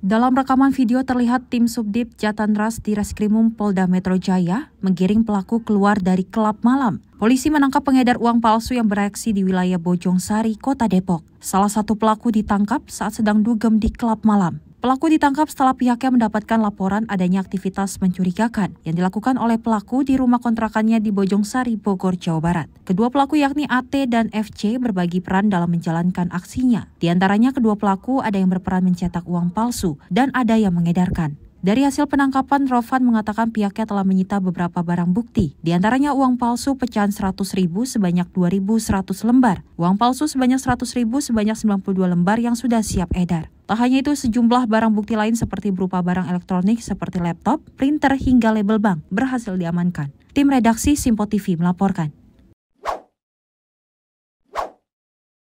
Dalam rekaman video terlihat tim Subdit Jatandras di Reskrimum Polda Metro Jaya menggiring pelaku keluar dari klub malam. Polisi menangkap pengedar uang palsu yang bereaksi di wilayah Bojong Sari, Kota Depok. Salah satu pelaku ditangkap saat sedang dugem di klub malam. Pelaku ditangkap setelah pihaknya mendapatkan laporan adanya aktivitas mencurigakan yang dilakukan oleh pelaku di rumah kontrakannya di Bojong Sari, Bogor, Jawa Barat. Kedua pelaku yakni AT dan FC berbagi peran dalam menjalankan aksinya. Di antaranya kedua pelaku ada yang berperan mencetak uang palsu dan ada yang mengedarkan. Dari hasil penangkapan, Rovan mengatakan pihaknya telah menyita beberapa barang bukti, di antaranya uang palsu pecahan 100 ribu sebanyak 2.100 lembar, uang palsu sebanyak 100 ribu sebanyak 92 lembar yang sudah siap edar. Tak hanya itu, sejumlah barang bukti lain seperti berupa barang elektronik seperti laptop, printer, hingga label bank berhasil diamankan. Tim redaksi Simpo TV melaporkan.